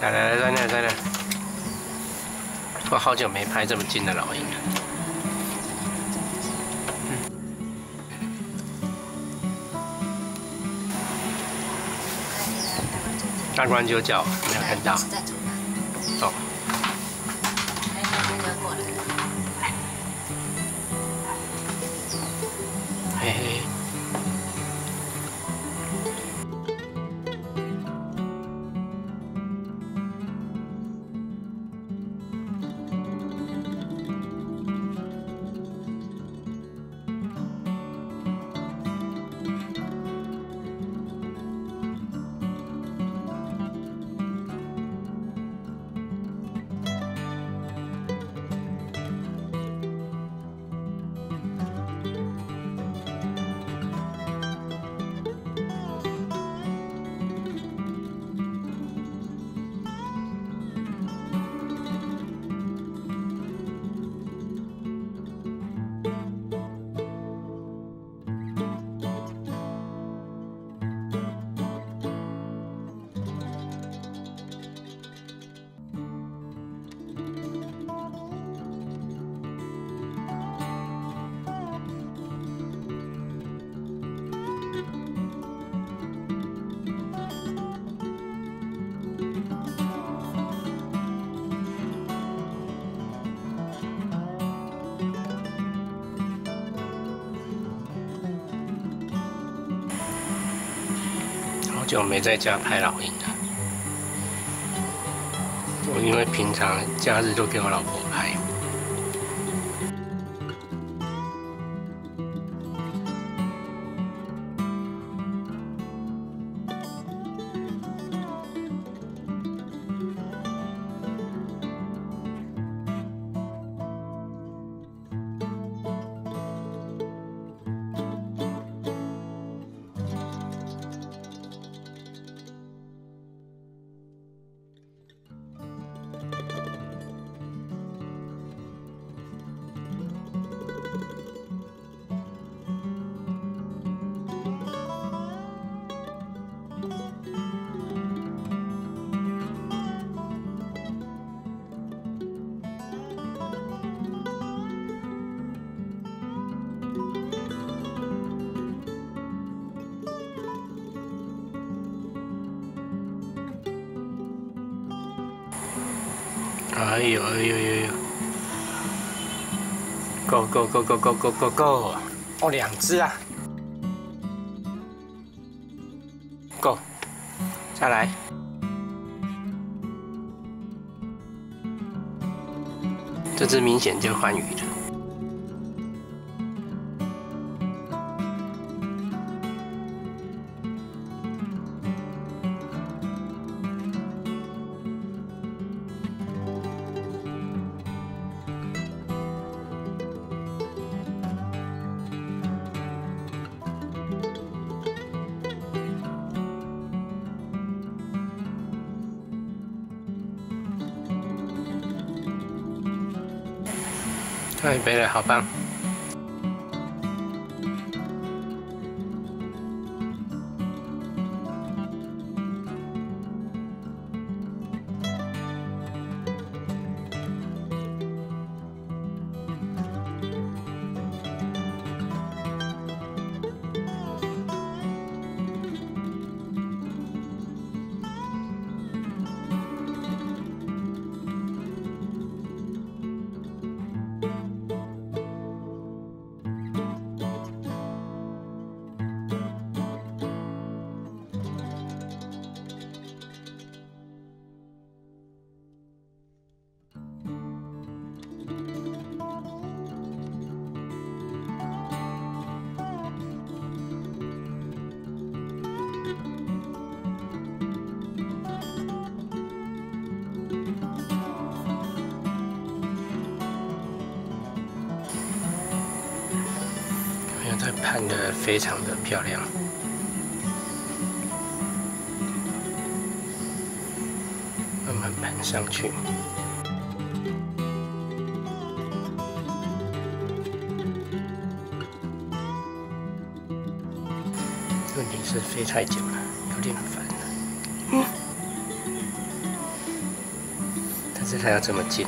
来来来，在那在那。我好久没拍这么近的老鹰了。大关就叫，没有看到。走。嘿嘿。就没在家拍老鹰了。我因为平常假日都给我老婆拍。哎呦哎呦呦呦！Go go go go go go go go！哦，两只啊！Go，再来。这只明显就换鱼的。太美了，好棒！它盘的非常的漂亮，慢慢盘上去。问题是飞太久了，有点烦了。嗯。但是它要这么近。